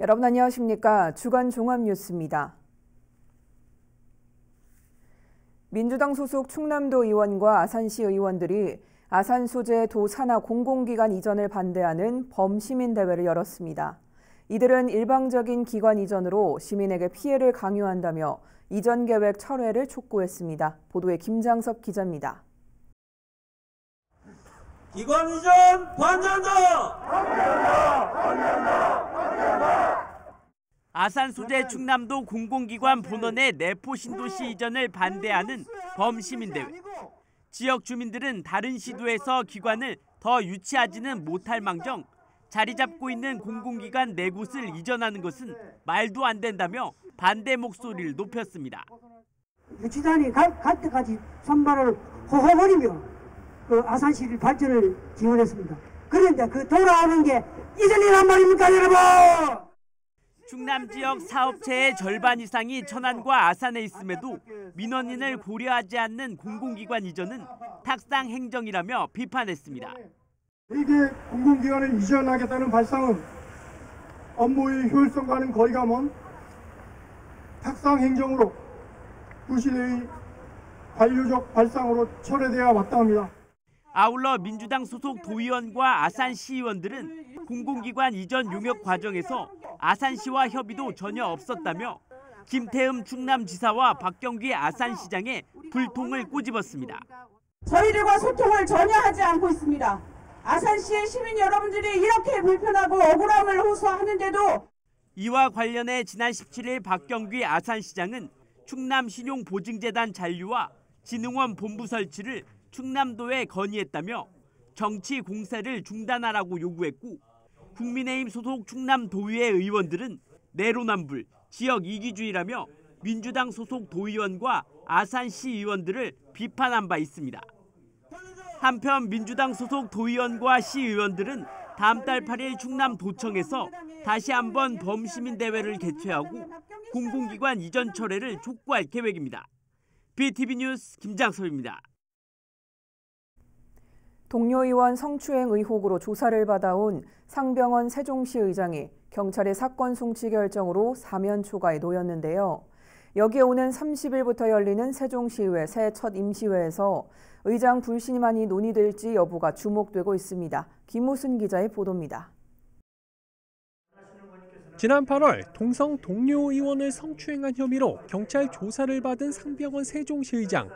여러분 안녕하십니까? 주간 종합 뉴스입니다. 민주당 소속 충남도 의원과 아산시 의원들이 아산 소재 도 산하 공공기관 이전을 반대하는 범시민 대회를 열었습니다. 이들은 일방적인 기관 이전으로 시민에게 피해를 강요한다며 이전 계획 철회를 촉구했습니다. 보도에 김장섭 기자입니다. 기관 이전 반대한다! 반대한다! 반대한다! 아산 소재 충남도 공공기관 본원의 내포 신도시 이전을 반대하는 범시민대회. 지역 주민들은 다른 시도에서 기관을 더 유치하지는 못할 망정 자리 잡고 있는 공공기관 네 곳을 이전하는 것은 말도 안 된다며 반대 목소리를 높였습니다. 유치단이 갈, 갈 때까지 선발을 호호거리며 그 아산시를 발전을 지원했습니다. 그런데 그 돌아오는 게 이전이란 말입니까 여러분? 충남 지역 사업체의 절반 이상이 천안과 아산에 있음에도 민원인을 고려하지 않는 공공기관 이전은 탁상 행정이라며 비판했습니다. 이게 공공기관을 이전하겠다는 발상은 업무의 효율성과는 거리가 먼 탁상 행정으로 부실의 관료적 발상으로 철회되어 마땅합니다. 아울러 민주당 소속 도의원과 아산시의원들은 공공기관 이전 용역 과정에서 아산시와 협의도 전혀 없었다며 김태흠 충남지사와 박경기 아산시장에 불통을 꼬집었습니다. 저희들과 소통을 전혀 하지 않고 있습니다. 아산시의 시민 여러분들이 이렇게 불편하고 억울함을 호소하는데도 이와 관련해 지난 17일 박경기 아산시장은 충남 신용보증재단 잔류와 진흥원 본부 설치를 충남도에 건의했다며 정치 공세를 중단하라고 요구했고 국민의힘 소속 충남도의회 의원들은 내로남불, 지역 이기주의라며 민주당 소속 도의원과 아산시 의원들을 비판한 바 있습니다. 한편 민주당 소속 도의원과 시의원들은 다음 달 8일 충남도청에서 다시 한번 범시민 대회를 개최하고 공공기관 이전 철회를 촉구할 계획입니다. BTV 뉴스 김장섭입니다. 동료 의원 성추행 의혹으로 조사를 받아온 상병원 세종시 의장이 경찰의 사건 송치 결정으로 사면 초과에 놓였는데요. 여기에 오는 30일부터 열리는 세종시의회 새 첫 임시회에서 의장 불신임안이 논의될지 여부가 주목되고 있습니다. 김우순 기자의 보도입니다. 지난 8월 동성 동료 의원을 성추행한 혐의로 경찰 조사를 받은 상병원 세종시 의장.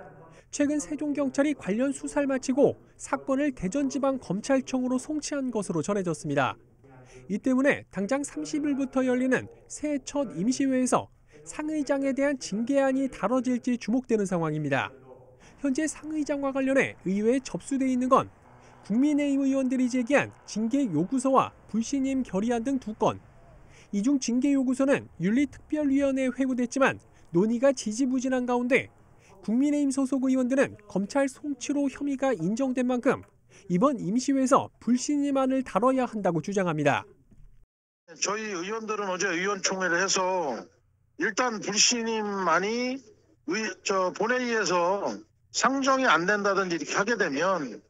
최근 세종경찰이 관련 수사를 마치고 사건을 대전지방검찰청으로 송치한 것으로 전해졌습니다. 이 때문에 당장 30일부터 열리는 새첫 임시회에서 상의장에 대한 징계안이 다뤄질지 주목되는 상황입니다. 현재 상의장과 관련해 의회에 접수돼 있는 건 국민의힘 의원들이 제기한 징계 요구서와 불신임 결의안 등 두 건. 이중 징계 요구서는 윤리특별위원회에 회부됐지만 논의가 지지부진한 가운데 국민의힘 소속 의원들은 검찰 송치로 혐의가 인정된 만큼 이번 임시회에서 불신임안을 다뤄야 한다고 주장합니다. 저희 의원들은 어제 의원총회를 해서 일단 불신임안이 의, 저 본회의에서 상정이 안 된다든지 이렇게 하게 되면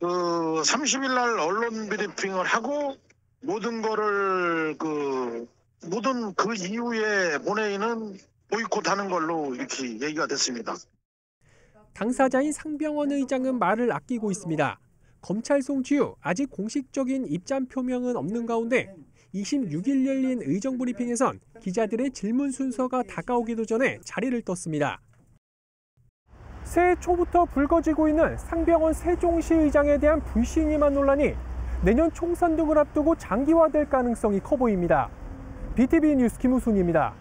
그 30일 날 언론 브리핑을 하고 모든 거를 그 모든 그 이후에 본회의는 보이콧하는 걸로 이렇게 얘기가 됐습니다. 당사자인 상병원 의장은 말을 아끼고 있습니다. 검찰 송치 후 아직 공식적인 입장 표명은 없는 가운데 26일 열린 의정 브리핑에선 기자들의 질문 순서가 다가오기도 전에 자리를 떴습니다. 새해 초부터 불거지고 있는 상병원 세종시 의장에 대한 불신임한 논란이 내년 총선 등을 앞두고 장기화될 가능성이 커 보입니다. BTV 뉴스 김우순입니다.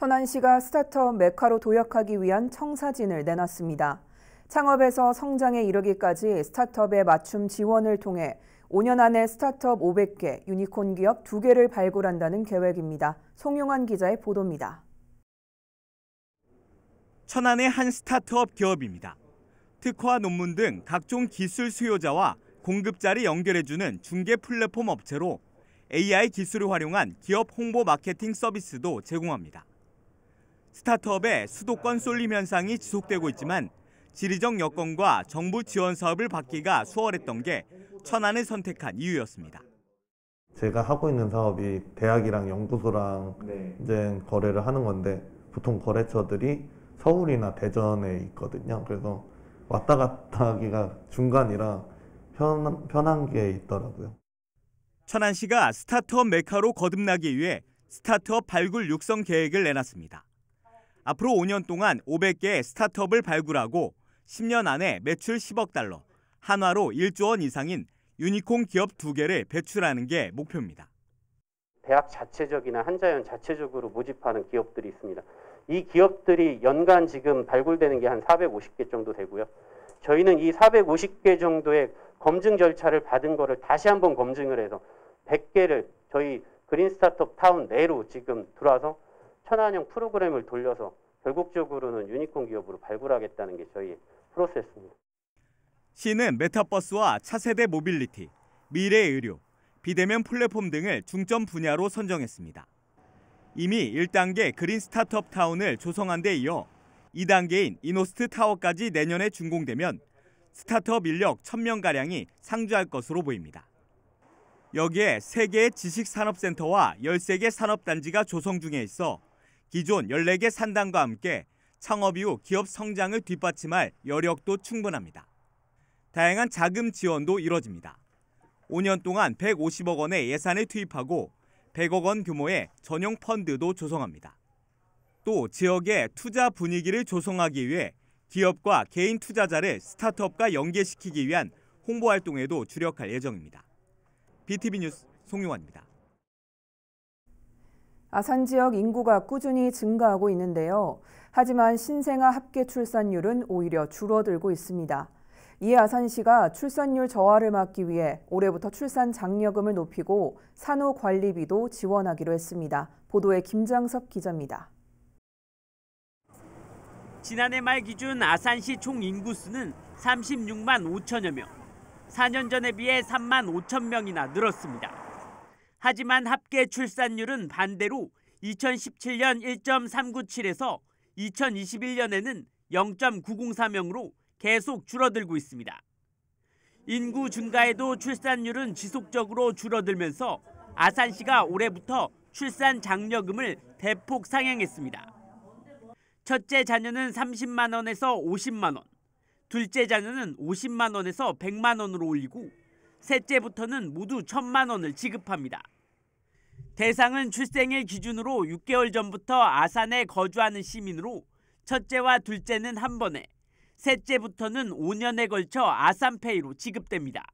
천안시가 스타트업 메카로 도약하기 위한 청사진을 내놨습니다. 창업에서 성장에 이르기까지 스타트업의 맞춤 지원을 통해 5년 안에 스타트업 500개, 유니콘 기업 2개를 발굴한다는 계획입니다. 송용환 기자의 보도입니다. 천안의 한 스타트업 기업입니다. 특허와 논문 등 각종 기술 수요자와 공급자를 연결해주는 중개 플랫폼 업체로 AI 기술을 활용한 기업 홍보 마케팅 서비스도 제공합니다. 스타트업의 수도권 쏠림 현상이 지속되고 있지만 지리적 여건과 정부 지원 사업을 받기가 수월했던 게 천안을 선택한 이유였습니다. 제가 하고 있는 사업이 대학이랑 연구소랑 네. 이제 거래를 하는 건데 보통 거래처들이 서울이나 대전에 있거든요. 그래서 왔다 갔다 하기가 중간이라 편, 편한 게 있더라고요. 천안시가 스타트업 메카로 거듭나기 위해 스타트업 발굴 육성 계획을 내놨습니다. 앞으로 5년 동안 500개의 스타트업을 발굴하고 10년 안에 매출 10억 달러, 한화로 1조 원 이상인 유니콘 기업 2개를 배출하는 게 목표입니다. 대학 자체적이나 한자연 자체적으로 모집하는 기업들이 있습니다. 이 기업들이 연간 지금 발굴되는 게 한 450개 정도 되고요. 저희는 이 450개 정도의 검증 절차를 받은 거를 다시 한번 검증을 해서 100개를 저희 그린 스타트업 타운 내로 지금 들어와서 천안형 프로그램을 돌려서 결국적으로는 유니콘 기업으로 발굴하겠다는 게 저희 프로세스입니다. 시는 메타버스와 차세대 모빌리티, 미래 의료, 비대면 플랫폼 등을 중점 분야로 선정했습니다. 이미 1단계 그린 스타트업 타운을 조성한 데 이어 2단계인 이노스트 타워까지 내년에 준공되면 스타트업 인력 1000명가량이 상주할 것으로 보입니다. 여기에 3개의 지식산업센터와 13개 산업단지가 조성 중에 있어 기존 14개 산단과 함께 창업 이후 기업 성장을 뒷받침할 여력도 충분합니다. 다양한 자금 지원도 이뤄집니다. 5년 동안 150억 원의 예산을 투입하고 100억 원 규모의 전용 펀드도 조성합니다. 또 지역의 투자 분위기를 조성하기 위해 기업과 개인 투자자를 스타트업과 연계시키기 위한 홍보 활동에도 주력할 예정입니다. BTV 뉴스 송용환입니다. 아산 지역 인구가 꾸준히 증가하고 있는데요. 하지만 신생아 합계 출산율은 오히려 줄어들고 있습니다. 이에 아산시가 출산율 저하를 막기 위해 올해부터 출산 장려금을 높이고 산후 관리비도 지원하기로 했습니다. 보도에 김장섭 기자입니다. 지난해 말 기준 아산시 총 인구수는 36만 5천여 명. 4년 전에 비해 3만 5천 명이나 늘었습니다. 하지만 합계 출산율은 반대로 2017년 1.397에서 2021년에는 0.904명으로 계속 줄어들고 있습니다. 인구 증가에도 출산율은 지속적으로 줄어들면서 아산시가 올해부터 출산 장려금을 대폭 상향했습니다. 첫째 자녀는 30만 원에서 50만 원, 둘째 자녀는 50만 원에서 100만 원으로 올리고 셋째부터는 모두 1000만 원을 지급합니다. 대상은 출생일 기준으로 6개월 전부터 아산에 거주하는 시민으로 첫째와 둘째는 한 번에, 셋째부터는 5년에 걸쳐 아산페이로 지급됩니다.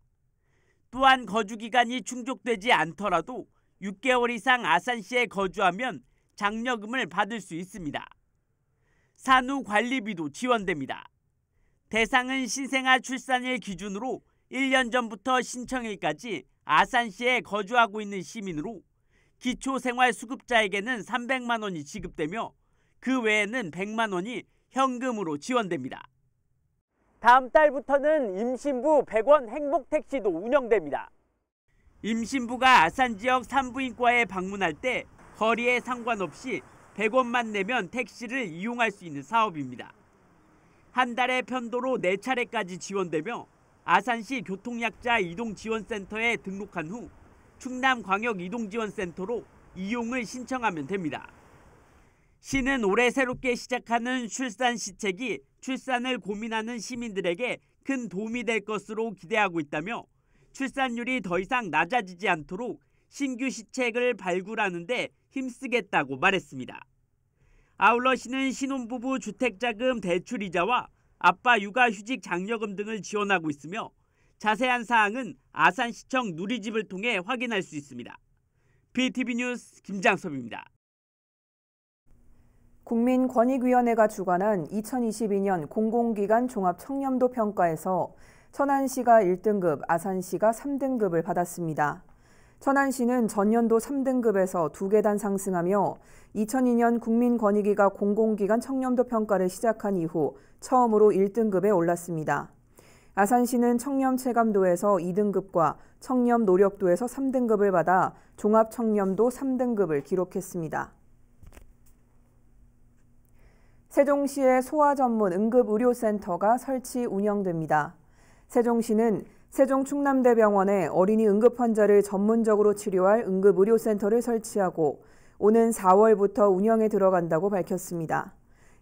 또한 거주 기간이 충족되지 않더라도 6개월 이상 아산시에 거주하면 장려금을 받을 수 있습니다. 산후 관리비도 지원됩니다. 대상은 신생아 출산일 기준으로 1년 전부터 신청일까지 아산시에 거주하고 있는 시민으로 기초생활수급자에게는 300만 원이 지급되며 그 외에는 100만 원이 현금으로 지원됩니다. 다음 달부터는 임신부 100원 행복택시도 운영됩니다. 임신부가 아산 지역 산부인과에 방문할 때 거리에 상관없이 100원만 내면 택시를 이용할 수 있는 사업입니다. 한 달에 편도로 4차례까지 지원되며 아산시 교통약자 이동지원센터에 등록한 후 충남광역 이동지원센터로 이용을 신청하면 됩니다. 시는 올해 새롭게 시작하는 출산 시책이 출산을 고민하는 시민들에게 큰 도움이 될 것으로 기대하고 있다며 출산율이 더 이상 낮아지지 않도록 신규 시책을 발굴하는데 힘쓰겠다고 말했습니다. 아울러 시는 신혼부부 주택자금 대출이자와 아빠 육아휴직 장려금 등을 지원하고 있으며 자세한 사항은 아산시청 누리집을 통해 확인할 수 있습니다. BTV 뉴스 김장섭입니다. 국민권익위원회가 주관한 2022년 공공기관 종합청렴도 평가에서 천안시가 1등급, 아산시가 3등급을 받았습니다. 천안시는 전년도 3등급에서 2계단 상승하며 2002년 국민권익위가 공공기관 청렴도 평가를 시작한 이후 처음으로 1등급에 올랐습니다. 아산시는 청렴 체감도에서 2등급과 청렴 노력도에서 3등급을 받아 종합 청렴도 3등급을 기록했습니다. 세종시의 소아 전문 응급의료센터가 설치 운영됩니다. 세종시는 세종 충남대병원에 어린이 응급 환자를 전문적으로 치료할 응급의료센터를 설치하고 오는 4월부터 운영에 들어간다고 밝혔습니다.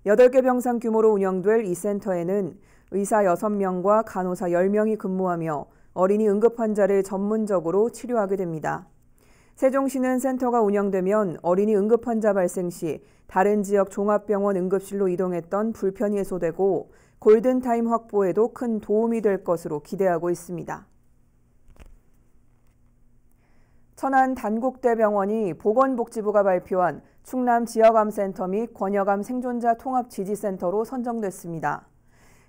8개 병상 규모로 운영될 이 센터에는 의사 6명과 간호사 10명이 근무하며 어린이 응급 환자를 전문적으로 치료하게 됩니다. 세종시는 센터가 운영되면 어린이 응급 환자 발생 시 다른 지역 종합병원 응급실로 이동했던 불편이 해소되고 골든타임 확보에도 큰 도움이 될 것으로 기대하고 있습니다. 천안 단국대병원이 보건복지부가 발표한 충남 지역암센터 및 권역암 생존자 통합 지지센터로 선정됐습니다.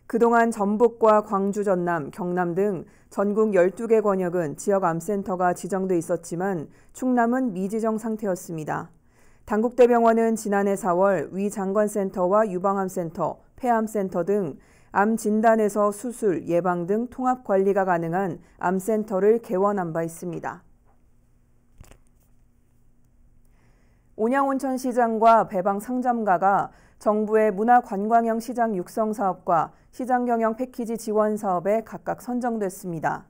그동안 전북과 광주, 전남, 경남 등 전국 12개 권역은 지역암센터가 지정돼 있었지만 충남은 미지정 상태였습니다. 단국대병원은 지난해 4월 위장관센터와 유방암센터, 폐암센터 등 암 진단에서 수술, 예방 등 통합 관리가 가능한 암센터를 개원한 바 있습니다. 온양온천 시장과 배방 상점가가 정부의 문화관광형 시장 육성 사업과 시장 경영 패키지 지원 사업에 각각 선정됐습니다.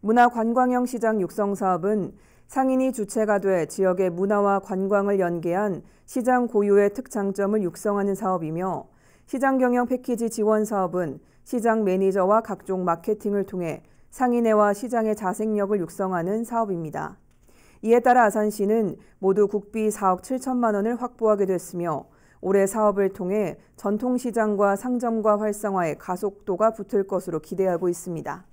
문화관광형 시장 육성 사업은 상인이 주체가 돼 지역의 문화와 관광을 연계한 시장 고유의 특장점을 육성하는 사업이며 시장 경영 패키지 지원 사업은 시장 매니저와 각종 마케팅을 통해 상인회와 시장의 자생력을 육성하는 사업입니다. 이에 따라 아산시는 모두 국비 4억 7천만 원을 확보하게 됐으며 올해 사업을 통해 전통시장과 상점과 활성화에 가속도가 붙을 것으로 기대하고 있습니다.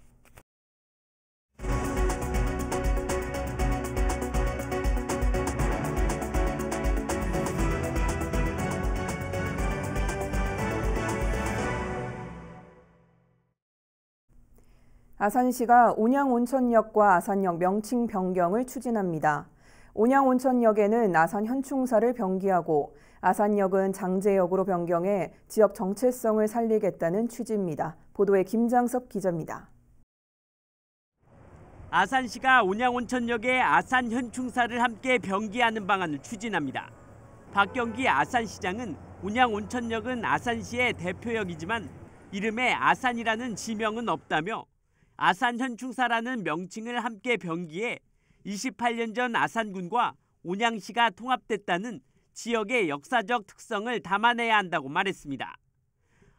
아산시가 온양온천역과 아산역 명칭 변경을 추진합니다. 온양온천역에는 아산 현충사를 병기하고 아산역은 장제역으로 변경해 지역 정체성을 살리겠다는 취지입니다. 보도에 김장섭 기자입니다. 아산시가 온양온천역에 아산 현충사를 함께 병기하는 방안을 추진합니다. 박경기 아산시장은 온양온천역은 아산시의 대표역이지만 이름에 아산이라는 지명은 없다며 아산 현충사라는 명칭을 함께 병기해 28년 전 아산군과 온양시가 통합됐다는 지역의 역사적 특성을 담아내야 한다고 말했습니다.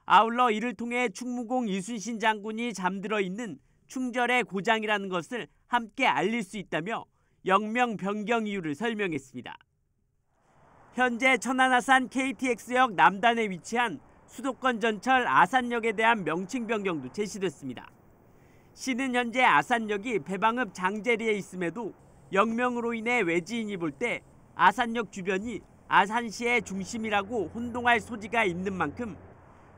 아울러 이를 통해 충무공 이순신 장군이 잠들어 있는 충절의 고장이라는 것을 함께 알릴 수 있다며 영명 변경 이유를 설명했습니다. 현재 천안아산 KTX역 남단에 위치한 수도권 전철 아산역에 대한 명칭 변경도 제시됐습니다. 시는 현재 아산역이 배방읍 장제리에 있음에도 영명으로 인해 외지인이 볼 때 아산역 주변이 아산시의 중심이라고 혼동할 소지가 있는 만큼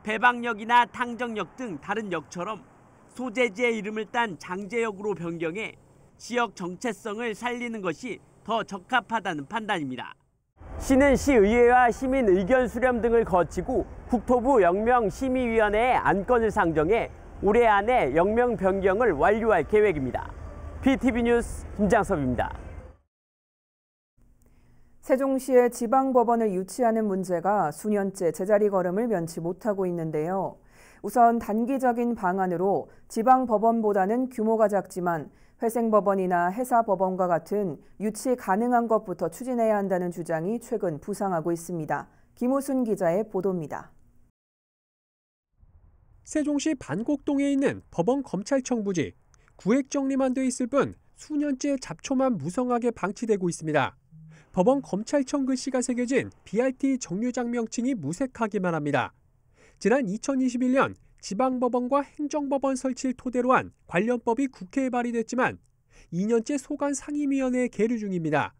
배방역이나 탕정역 등 다른 역처럼 소재지의 이름을 딴 장제역으로 변경해 지역 정체성을 살리는 것이 더 적합하다는 판단입니다. 시는 시의회와 시민 의견 수렴 등을 거치고 국토부 영명 심의위원회에 안건을 상정해 올해 안에 영명 변경을 완료할 계획입니다. PTV 뉴스 김장섭입니다. 세종시의 지방법원을 유치하는 문제가 수년째 제자리 걸음을 면치 못하고 있는데요. 우선 단기적인 방안으로 지방법원보다는 규모가 작지만 회생법원이나 해사법원과 같은 유치 가능한 것부터 추진해야 한다는 주장이 최근 부상하고 있습니다. 김우순 기자의 보도입니다. 세종시 반곡동에 있는 법원 검찰청 부지 구획 정리만 돼 있을 뿐 수년째 잡초만 무성하게 방치되고 있습니다. 법원 검찰청 글씨가 새겨진 BRT 정류장 명칭이 무색하기만 합니다. 지난 2021년 지방법원과 행정법원 설치를 토대로 한 관련법이 국회에 발의됐지만 2년째 소관 상임위원회에 계류 중입니다.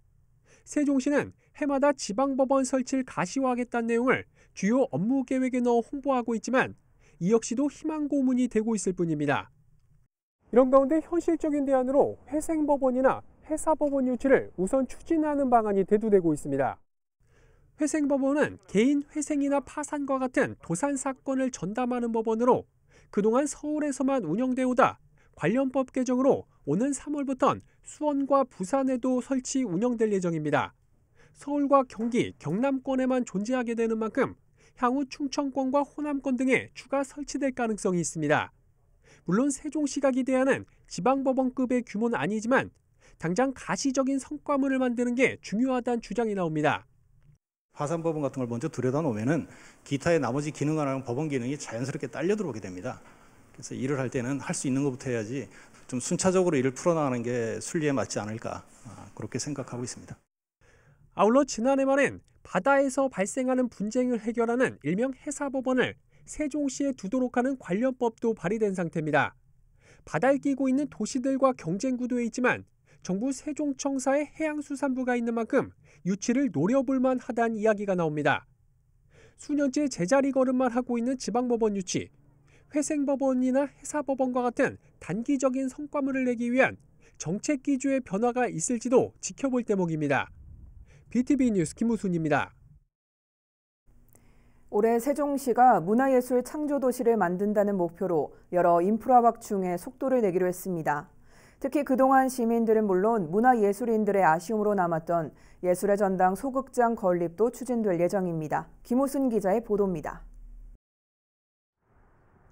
세종시는 해마다 지방법원 설치를 가시화하겠다는 내용을 주요 업무 계획에 넣어 홍보하고 있지만 이 역시도 희망 고문이 되고 있을 뿐입니다. 이런 가운데 현실적인 대안으로 회생법원이나 회사법원 유치를 우선 추진하는 방안이 대두되고 있습니다. 회생법원은 개인 회생이나 파산과 같은 도산 사건을 전담하는 법원으로 그동안 서울에서만 운영돼 오다 관련법 개정으로 오는 3월부터 수원과 부산에도 설치 운영될 예정입니다. 서울과 경기, 경남권에만 존재하게 되는 만큼 향후 충청권과 호남권 등에 추가 설치될 가능성이 있습니다. 물론 세종시가 기대하는 지방법원급의 규모는 아니지만 당장 가시적인 성과물을 만드는 게 중요하다는 주장이 나옵니다. 화산법원 같은 걸 먼저 들여다놓으면은 기타의 나머지 기능하는 법원 기능이 자연스럽게 딸려 들어오게 됩니다. 그래서 일을 할 때는 할 수 있는 것부터 해야지 좀 순차적으로 일을 풀어나가는 게 순리에 맞지 않을까 아, 그렇게 생각하고 있습니다. 아울러 지난해 말엔 바다에서 발생하는 분쟁을 해결하는 일명 해사법원을 세종시에 두도록 하는 관련법도 발의된 상태입니다. 바다를 끼고 있는 도시들과 경쟁 구도에 있지만 정부 세종청사에 해양수산부가 있는 만큼 유치를 노려볼 만하다는 이야기가 나옵니다. 수년째 제자리 걸음만 하고 있는 지방법원 유치, 회생법원이나 해사법원과 같은 단기적인 성과물을 내기 위한 정책 기조의 변화가 있을지도 지켜볼 대목입니다. BTV 뉴스 김우순입니다. 올해 세종시가 문화예술 창조도시를 만든다는 목표로 여러 인프라 확충에 속도를 내기로 했습니다. 특히 그동안 시민들은 물론 문화예술인들의 아쉬움으로 남았던 예술의 전당 소극장 건립도 추진될 예정입니다. 김우순 기자의 보도입니다.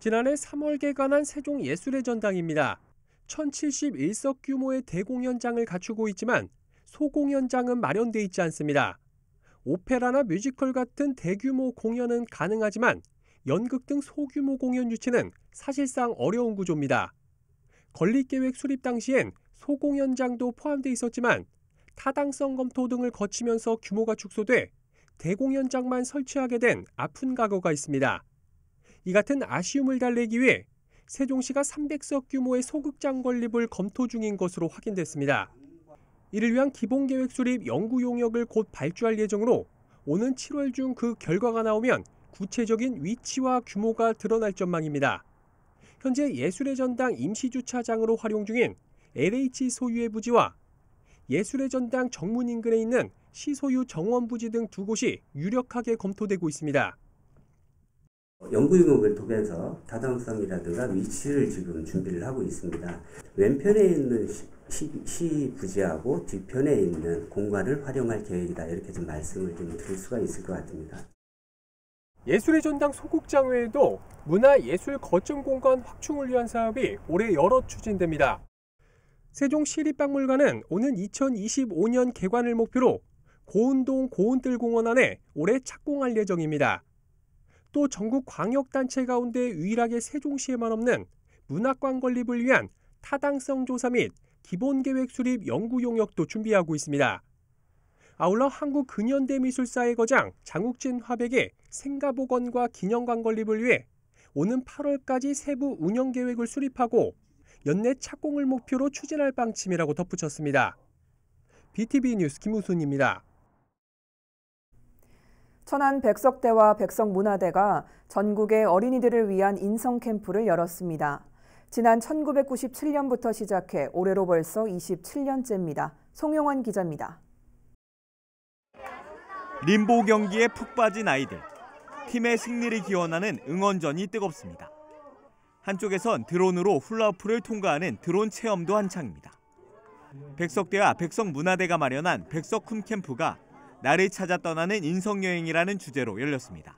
지난해 3월 개관한 세종 예술의 전당입니다. 1071석 규모의 대공연장을 갖추고 있지만 소공연장은 마련돼 있지 않습니다. 오페라나 뮤지컬 같은 대규모 공연은 가능하지만 연극 등 소규모 공연 유치는 사실상 어려운 구조입니다. 건립계획 수립 당시엔 소공연장도 포함돼 있었지만 타당성 검토 등을 거치면서 규모가 축소돼 대공연장만 설치하게 된 아픈 과거가 있습니다. 이 같은 아쉬움을 달래기 위해 세종시가 300석 규모의 소극장 건립을 검토 중인 것으로 확인됐습니다. 이를 위한 기본계획 수립 연구 용역을 곧 발주할 예정으로 오는 7월 중 그 결과가 나오면 구체적인 위치와 규모가 드러날 전망입니다. 현재 예술의 전당 임시주차장으로 활용 중인 LH 소유의 부지와 예술의 전당 정문 인근에 있는 시소유 정원 부지 등 두 곳이 유력하게 검토되고 있습니다. 연구용역을 통해서 타당성이라든가 위치를 지금 준비를 하고 있습니다. 왼편에 있는 시, 시 부지하고 뒤편에 있는 공간을 활용할 계획이다. 이렇게 좀 말씀을 좀 드릴 수가 있을 것 같습니다. 예술의 전당 소극장 외에도 문화예술 거점 공간 확충을 위한 사업이 올해 여러 추진됩니다. 세종시립박물관은 오는 2025년 개관을 목표로 고운동 고운뜰공원 안에 올해 착공할 예정입니다. 또 전국 광역단체 가운데 유일하게 세종시에만 없는 문학관 건립을 위한 타당성 조사 및 기본계획 수립 연구 용역도 준비하고 있습니다. 아울러 한국근현대미술사의 거장 장욱진 화백의 생가복원과 기념관 건립을 위해 오는 8월까지 세부 운영 계획을 수립하고 연내 착공을 목표로 추진할 방침이라고 덧붙였습니다. BTV 뉴스 김우순입니다. 천안 백석대와 백석문화대가 전국의 어린이들을 위한 인성 캠프를 열었습니다. 지난 1997년부터 시작해 올해로 벌써 27년째입니다. 송영원 기자입니다. 림보 경기에 푹 빠진 아이들. 팀의 승리를 기원하는 응원전이 뜨겁습니다. 한쪽에선 드론으로 훌라후프를 통과하는 드론 체험도 한창입니다. 백석대와 백석문화대가 마련한 백석쿰 캠프가 나를 찾아 떠나는 인성여행이라는 주제로 열렸습니다.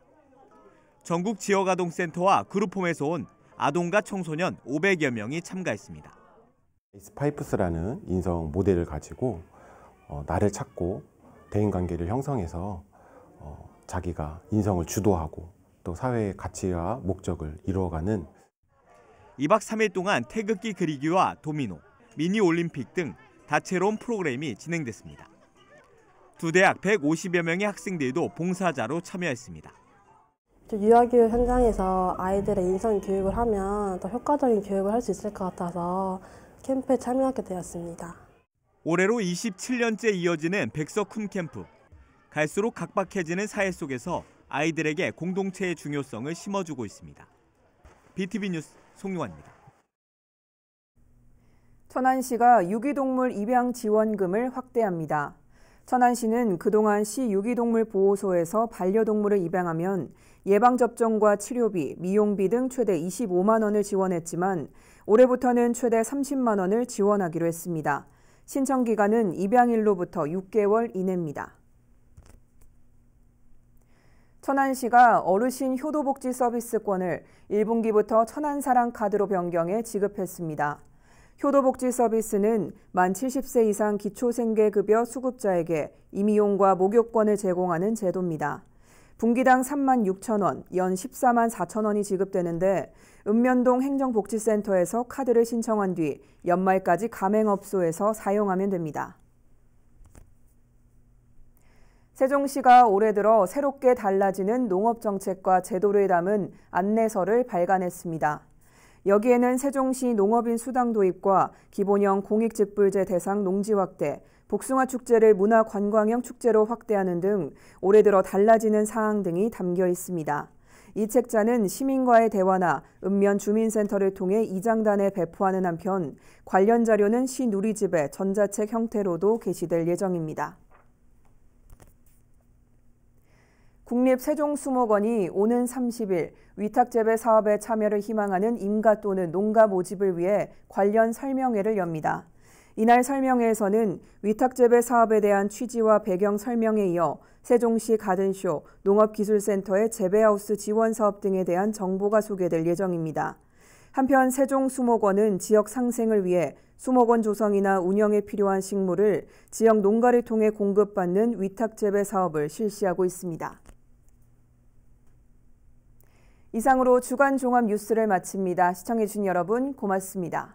전국 지역아동센터와 그룹홈에서 온 아동과 청소년 500여 명이 참가했습니다. 스파이프스라는 인성 모델을 가지고 어, 나를 찾고 대인관계를 형성해서 어, 자기가 인성을 주도하고 또 사회의 가치와 목적을 이루어가는 2박 3일 동안 태극기 그리기와 도미노, 미니 올림픽 등 다채로운 프로그램이 진행됐습니다. 두 대학 150여 명의 학생들도 봉사자로 참여했습니다. 유아교육 현장에서 아이들의 인성 교육을 하면 더 효과적인 교육을 할 수 있을 것 같아서 캠프에 참여하게 되었습니다. 올해로 27년째 이어지는 백석쿰 캠프. 갈수록 각박해지는 사회 속에서 아이들에게 공동체의 중요성을 심어주고 있습니다. BTV 뉴스 송용환입니다. 천안시가 유기동물 입양 지원금을 확대합니다. 천안시는 그동안 시 유기동물 보호소에서 반려동물을 입양하면 예방접종과 치료비, 미용비 등 최대 25만 원을 지원했지만 올해부터는 최대 30만 원을 지원하기로 했습니다. 신청 기간은 입양일로부터 6개월 이내입니다. 천안시가 어르신 효도복지 서비스권을 1분기부터 천안사랑 카드로 변경해 지급했습니다. 효도복지 서비스는 만 70세 이상 기초생계급여 수급자에게 임의용과 목욕권을 제공하는 제도입니다. 분기당 3만 6천 원, 연 14만 4천 원이 지급되는데 읍면동 행정복지센터에서 카드를 신청한 뒤 연말까지 가맹업소에서 사용하면 됩니다. 세종시가 올해 들어 새롭게 달라지는 농업정책과 제도를 담은 안내서를 발간했습니다. 여기에는 세종시 농업인 수당 도입과 기본형 공익직불제 대상 농지 확대, 복숭아 축제를 문화 관광형 축제로 확대하는 등 올해 들어 달라지는 사항 등이 담겨 있습니다. 이 책자는 시민과의 대화나 읍면 주민센터를 통해 이장단에 배포하는 한편 관련 자료는 시 누리집의 전자책 형태로도 게시될 예정입니다. 국립세종수목원이 오는 30일 위탁재배 사업에 참여를 희망하는 임가 또는 농가 모집을 위해 관련 설명회를 엽니다. 이날 설명회에서는 위탁재배 사업에 대한 취지와 배경 설명에 이어 세종시 가든쇼, 농업기술센터의 재배하우스 지원 사업 등에 대한 정보가 소개될 예정입니다. 한편 세종수목원은 지역 상생을 위해 수목원 조성이나 운영에 필요한 식물을 지역 농가를 통해 공급받는 위탁재배 사업을 실시하고 있습니다. 이상으로 주간 종합 뉴스를 마칩니다. 시청해주신 여러분 고맙습니다.